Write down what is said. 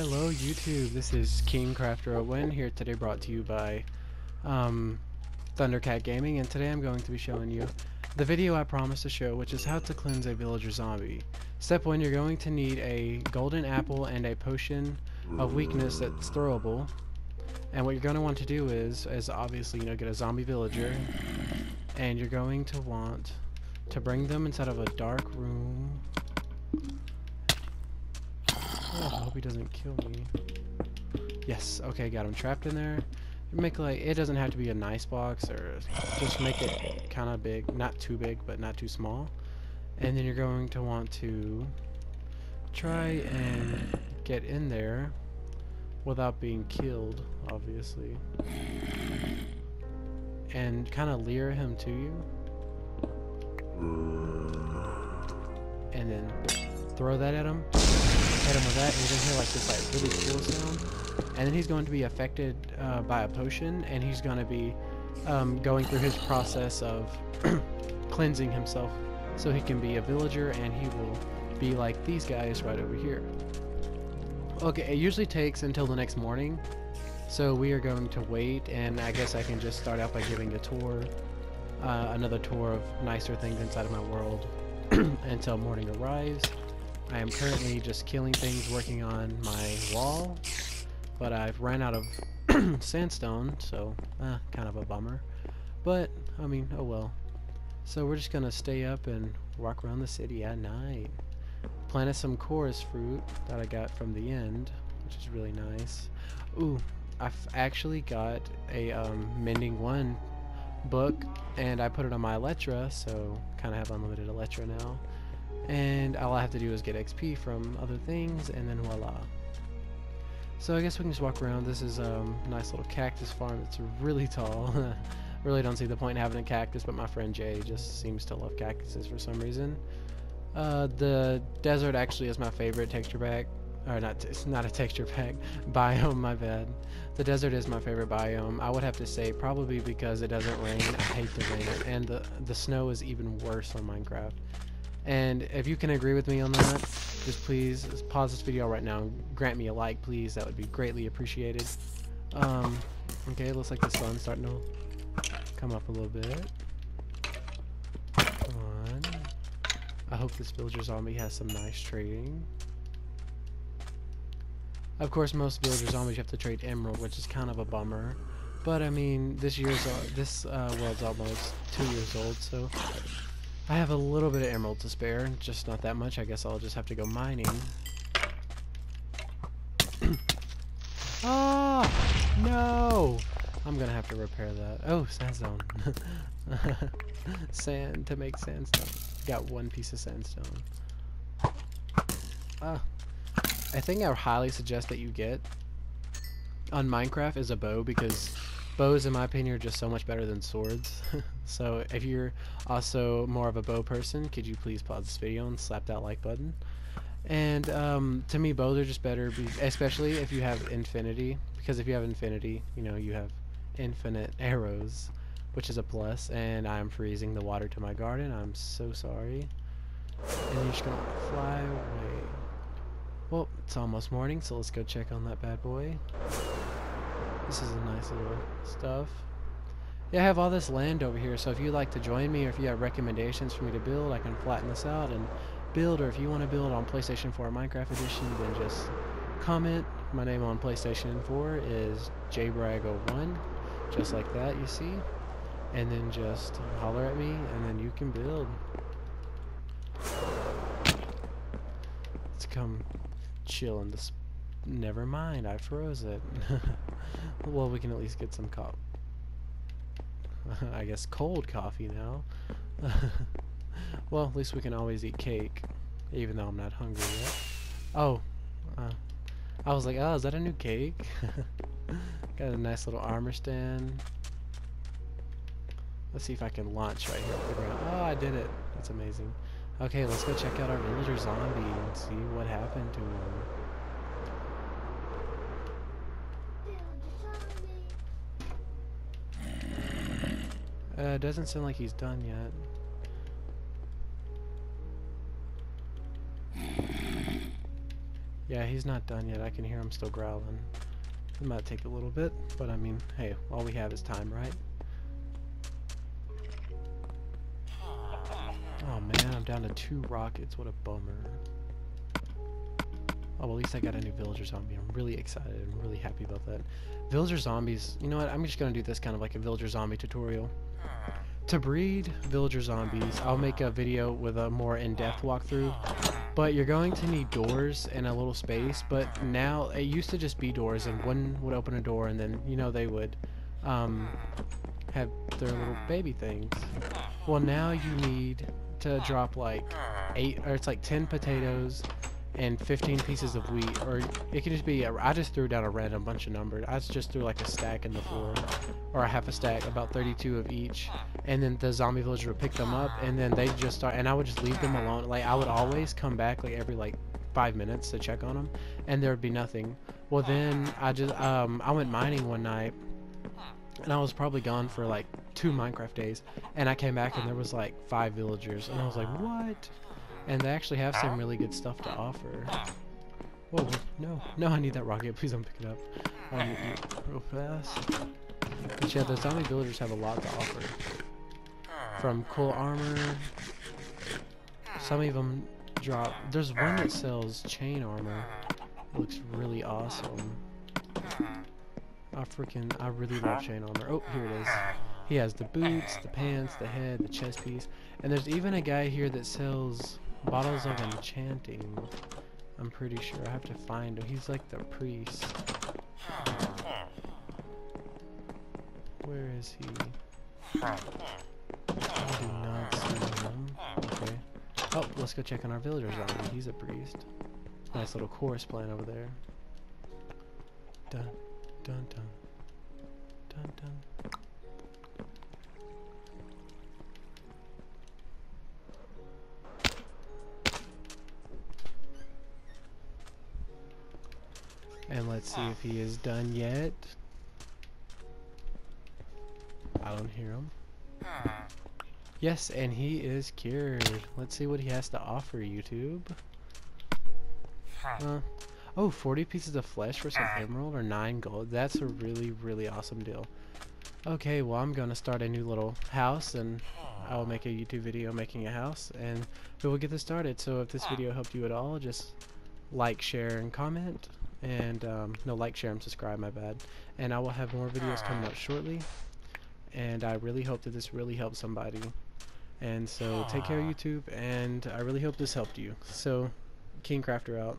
Hello YouTube, this is King Crafter Owen here today brought to you by um, Thundercat Gaming and today I'm going to be showing you the video I promised to show which is how to cleanse a villager zombie. Step 1 you're going to need a golden apple and a potion of weakness that's throwable. And what you're going to want to do is, is obviously you know get a zombie villager and you're going to want to bring them inside of a dark room I hope he doesn't kill me. Yes, okay, got him trapped in there. Make like, it doesn't have to be a nice box, or just make it kind of big. Not too big, but not too small. And then you're going to want to try and get in there without being killed, obviously. And kind of lure him to you. And then throw that at him hit him with that, and you're gonna hear like this like really cool sound. And then he's going to be affected uh, by a potion, and he's gonna be um, going through his process of cleansing himself, so he can be a villager, and he will be like these guys right over here. Okay, it usually takes until the next morning, so we are going to wait, and I guess I can just start out by giving a tour, uh, another tour of nicer things inside of my world until morning arrives. I am currently just killing things working on my wall, but I've ran out of sandstone, so uh, kind of a bummer. But, I mean, oh well. So we're just gonna stay up and walk around the city at night. Planted some chorus fruit that I got from the end, which is really nice. Ooh, I've actually got a um, Mending 1 book, and I put it on my Elytra, so kind of have unlimited Elytra now and all I have to do is get XP from other things and then voila. So I guess we can just walk around. This is a um, nice little cactus farm. It's really tall. really don't see the point in having a cactus, but my friend Jay just seems to love cactuses for some reason. Uh, the desert actually is my favorite texture pack. Or not, it's not a texture pack. Biome, my bad. The desert is my favorite biome. I would have to say probably because it doesn't rain. I hate the rain. And the, the snow is even worse on Minecraft. And if you can agree with me on that, just please pause this video right now and grant me a like, please. That would be greatly appreciated. Um, okay, looks like the sun's starting to come up a little bit. Come on. I hope this villager zombie has some nice trading. Of course, most villager zombies have to trade emerald, which is kind of a bummer. But I mean, this year's uh, this uh, world's almost two years old, so I have a little bit of emerald to spare, just not that much. I guess I'll just have to go mining. oh, no! I'm gonna have to repair that. Oh, sandstone. Sand to make sandstone. Got one piece of sandstone. Uh, I think I would highly suggest that you get on Minecraft is a bow because bows in my opinion are just so much better than swords so if you're also more of a bow person could you please pause this video and slap that like button? And um, to me bows are just better especially if you have infinity because if you have infinity you know you have infinite arrows which is a plus and I'm freezing the water to my garden. I'm so sorry. And you're just gonna fly away. Well it's almost morning so let's go check on that bad boy. This is a nice little stuff. Yeah, I have all this land over here, so if you'd like to join me or if you have recommendations for me to build, I can flatten this out and build, or if you want to build on PlayStation 4 Minecraft Edition, then just comment. My name on PlayStation 4 is jbrag01, just like that, you see. And then just holler at me, and then you can build. Let's come chill in this Never mind, I froze it. well, we can at least get some coffee. I guess cold coffee now. well, at least we can always eat cake, even though I'm not hungry yet. Oh, uh, I was like, oh, is that a new cake? Got a nice little armor stand. Let's see if I can launch right here the ground. Oh, I did it. That's amazing. Okay, let's go check out our villager zombie and see what happened to him. Uh, doesn't sound like he's done yet. Yeah, he's not done yet. I can hear him still growling. It might take a little bit, but I mean, hey, all we have is time, right? Oh man, I'm down to two rockets. What a bummer. Oh, well, at least I got a new villager zombie. I'm really excited and really happy about that. Villager zombies, you know what? I'm just going to do this kind of like a villager zombie tutorial. To breed villager zombies, I'll make a video with a more in-depth walkthrough. But you're going to need doors and a little space. But now, it used to just be doors and one would open a door and then, you know, they would um, have their little baby things. Well, now you need to drop like eight, or it's like 10 potatoes and 15 pieces of wheat, or it could just be, a, I just threw down a random bunch of numbers. I just threw like a stack in the floor, or a half a stack, about 32 of each, and then the zombie villager would pick them up, and then they just start, and I would just leave them alone. Like, I would always come back like every like five minutes to check on them, and there would be nothing. Well, then I just, um, I went mining one night, and I was probably gone for like two Minecraft days, and I came back and there was like five villagers, and I was like, what? And they actually have some really good stuff to offer. Whoa, no, no, I need that rocket. Please don't pick it up. I need eat real fast. But yeah, the zombie villagers have a lot to offer. From cool armor, some of them drop. There's one that sells chain armor. It looks really awesome. I freaking, I really love chain armor. Oh, here it is. He has the boots, the pants, the head, the chest piece. And there's even a guy here that sells bottles of enchanting. I'm pretty sure. I have to find him. He's like the priest. Where is he? I do not see him. Okay. Oh, let's go check on our villagers zombie. He's a priest. Nice little chorus playing over there. Dun, dun, dun. Dun, dun. Let's see if he is done yet. I don't hear him. Yes, and he is cured. Let's see what he has to offer, YouTube. Uh, oh, 40 pieces of flesh for some emerald or 9 gold. That's a really, really awesome deal. Okay, well, I'm going to start a new little house, and I will make a YouTube video making a house, and we will get this started. So if this video helped you at all, just like, share, and comment and um, no like share and subscribe my bad. And I will have more videos coming up shortly. And I really hope that this really helps somebody. And so take care YouTube and I really hope this helped you. So King Crafter out